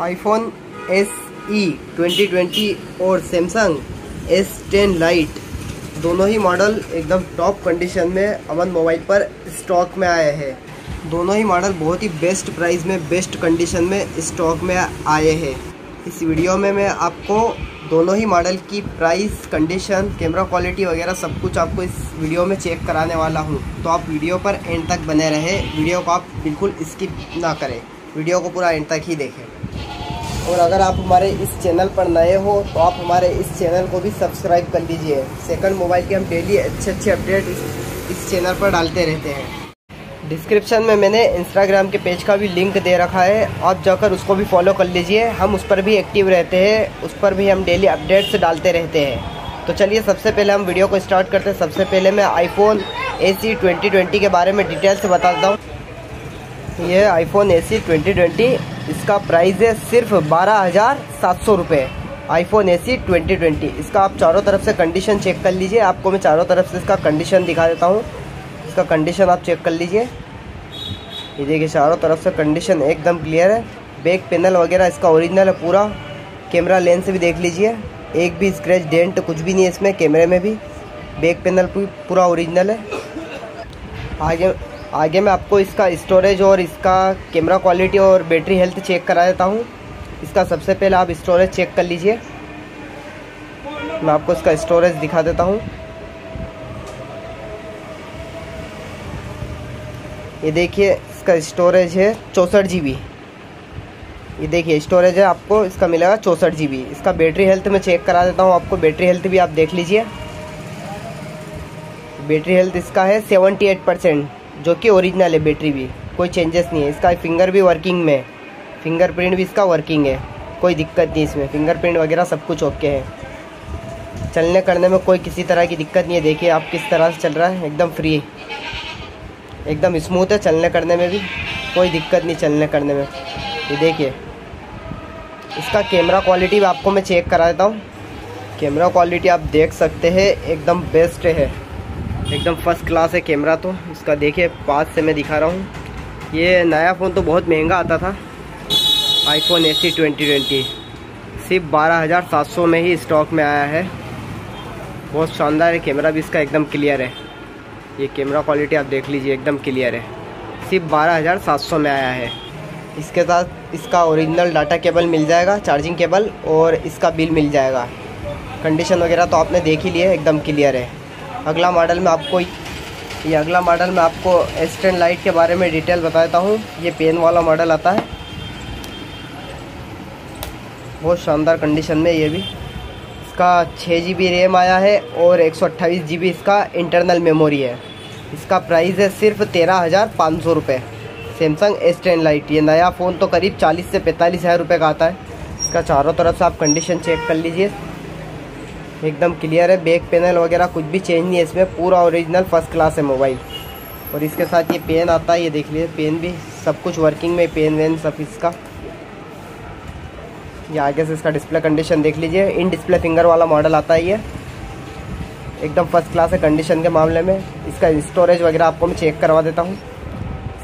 IPhone S E twenty twenty और Samsung S ten lite दोनों ही मॉडल एकदम टॉप कंडीशन में अमन मोबाइल पर स्टॉक में आए हैं। दोनों ही मॉडल बहुत ही बेस्ट प्राइस में बेस्ट कंडीशन में स्टॉक में आए हैं। इस वीडियो में मैं आपको दोनों ही मॉडल की प्राइस कंडीशन कैमरा क्वालिटी वगैरह सब कुछ आपको इस वीडियो में चेक कराने वाला हूँ। तो आप वीडियो पर एंड तक बने रहे। वीडियो को आप बिल्कुल स्किप ना करें। वीडियो को पूरा एंड तक ही देखें। और अगर आप हमारे इस चैनल पर नए हो तो आप हमारे इस चैनल को भी सब्सक्राइब कर लीजिए। सेकंड मोबाइल के हम डेली अच्छे अच्छे अपडेट इस, चैनल पर डालते रहते हैं। डिस्क्रिप्शन में मैंने इंस्टाग्राम के पेज का भी लिंक दे रखा है आप जाकर उसको भी फॉलो कर लीजिए। हम उस पर भी एक्टिव रहते हैं उस पर भी हम डेली अपडेट्स डालते रहते हैं। तो चलिए सबसे पहले हम वीडियो को स्टार्ट करते हैं। सबसे पहले मैं iPhone A C twenty twenty के बारे में डिटेल से बताता हूँ। ये iPhone A C twenty twenty इसका प्राइस है सिर्फ़ बारह हज़ार सात सौ रुपये iPhone A C twenty twenty इसका आप चारों तरफ़ से कंडीशन चेक कर लीजिए। आपको मैं चारों तरफ़ से इसका कंडीशन दिखा देता हूँ। इसका कंडीशन आप चेक कर लीजिए। ये देखिए, चारों तरफ़ से कंडीशन एकदम क्लियर है। बैक पैनल वगैरह इसका ओरिजिनल है पूरा। कैमरा लेंस भी देख लीजिए। एक भी स्क्रैच डेंट कुछ भी नहीं है इसमें कैमरे में भी। बैक पैनल पूरा ओरिजिनल है। आगे आगे मैं आपको इसका स्टोरेज और इसका कैमरा क्वालिटी और बैटरी हेल्थ चेक करा देता हूँ। इसका सबसे पहले आप स्टोरेज चेक कर लीजिए। मैं आपको इसका स्टोरेज दिखा देता हूँ। ये देखिए, इसका स्टोरेज है चौंसठ जी ये देखिए स्टोरेज है आपको, इसका मिलेगा चौंसठ जी इसका बैटरी हेल्थ में चेक करा देता हूँ। आपको बैटरी हेल्थ भी आप देख लीजिए। बैटरी हेल्थ इसका है सेवेंटी एट परसेंट जो कि ओरिजिनल है बैटरी भी। कोई चेंजेस नहीं है। इसका फिंगर भी वर्किंग में फिंगरप्रिंट भी इसका वर्किंग है। कोई दिक्कत नहीं इसमें। फिंगरप्रिंट वगैरह सब कुछ ओके है। चलने करने में कोई किसी तरह की दिक्कत नहीं है। देखिए आप किस तरह से चल रहा है। एकदम फ्री एकदम स्मूथ है चलने करने में भी। कोई दिक्कत नहीं चलने करने में। ये देखिए। इसका कैमरा क्वालिटी भी आपको मैं चेक करा देता हूँ। कैमरा क्वालिटी आप देख सकते हैं। एकदम बेस्ट है। एकदम फ़र्स्ट क्लास है कैमरा तो इसका देखिए पास से मैं दिखा रहा हूँ। ये नया फ़ोन तो बहुत महँगा आता था। IPhone A C twenty twenty सिर्फ़ बारह हज़ार सात सौ में ही स्टॉक में आया है। बहुत शानदार है कैमरा भी इसका एकदम क्लियर है। ये कैमरा क्वालिटी आप देख लीजिए, एकदम क्लियर है। सिर्फ़ बारह हज़ार सात सौ में आया है। इसके साथ इसका ओरिजिनल डाटा केबल मिल जाएगा चार्जिंग केबल और इसका बिल मिल जाएगा। कंडीशन वगैरह तो आपने देख ही लिए, एकदम क्लियर है। अगला मॉडल में आपको ये अगला मॉडल में आपको एस्टेंट लाइट के बारे में डिटेल बताता हूँ। ये पेन वाला मॉडल आता है। बहुत शानदार कंडीशन में ये भी। इसका छः जी बी रैम आया है और एक सौ अट्ठाईस जी बी इसका इंटरनल मेमोरी है। इसका प्राइस है सिर्फ़ तेरह हज़ार पाँच सौ रुपये सैमसंग एस टेन लाइट ये नया फ़ोन तो करीब चालीस से पैंतालीस हज़ार रुपये का आता है। इसका चारों तरफ़ से आप कंडीशन चेक कर लीजिए। एकदम क्लियर है। बैक पैनल वगैरह कुछ भी चेंज नहीं है इसमें। पूरा ओरिजिनल फ़र्स्ट क्लास है मोबाइल और इसके साथ ये पेन आता है, ये देख लीजिए पेन भी। सब कुछ वर्किंग में पेन वेन सब इसका। ये आगे से इसका डिस्प्ले कंडीशन देख लीजिए। इन डिस्प्ले फिंगर वाला मॉडल आता है ये। एकदम फ़र्स्ट क्लास है कंडीशन के मामले में। इसका स्टोरेज वगैरह आपको मैं चेक करवा देता हूँ।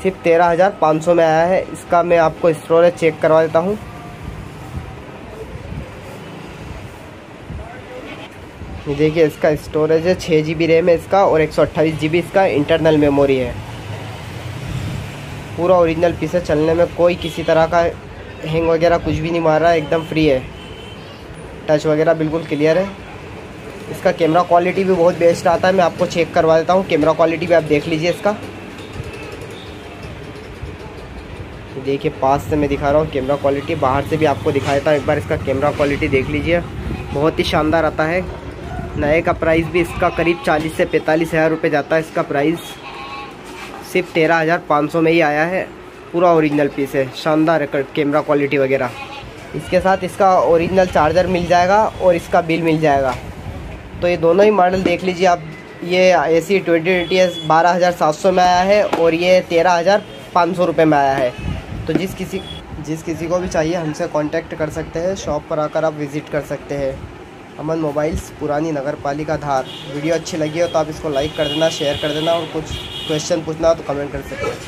सिर्फ़ तेरह हज़ार पाँच सौ में आया है। इसका मैं आपको स्टोरेज चेक करवा देता हूँ। ये देखिए, इसका स्टोरेज है छः जी बी रैम है इसका और एक सौ अट्ठाईस जी बी इसका इंटरनल मेमोरी है। पूरा ओरिजिनल पीस है, चलने में कोई किसी तरह का हैंग वगैरह कुछ भी नहीं मार रहा है एकदम फ्री है। टच वगैरह बिल्कुल क्लियर है। इसका कैमरा क्वालिटी भी बहुत बेस्ट आता है, मैं आपको चेक करवा देता हूँ कैमरा क्वालिटी भी आप देख लीजिए इसका। देखिए, पास से मैं दिखा रहा हूँ कैमरा क्वालिटी बाहर से भी आपको दिखा देता हूँ, एक बार इसका कैमरा क्वालिटी देख लीजिए। बहुत ही शानदार आता है। नए का प्राइस भी इसका करीब चालीस से पैंतालीस हज़ार रुपये जाता है। इसका प्राइस सिर्फ़ तेरह हज़ार पाँच सौ में ही आया है। पूरा ओरिजिनल पीस है। शानदार है कैमरा क्वालिटी वगैरह। इसके साथ इसका ओरिजिनल चार्जर मिल जाएगा और इसका बिल मिल जाएगा। तो ये दोनों ही मॉडल देख लीजिए आप। ये A C twenty twenty S बारह हज़ार सात सौ में आया है और ये तेरह हज़ार पाँच सौ रुपये में आया है। तो जिस किसी जिस किसी को भी चाहिए हमसे कांटेक्ट कर सकते हैं। शॉप पर आकर आप विज़िट कर सकते हैं। अमन मोबाइल्स, पुरानी नगर पालिका धार। वीडियो अच्छी लगी हो तो आप इसको लाइक कर देना शेयर कर देना और कुछ क्वेश्चन पूछना हो तो कमेंट कर सकते हैं।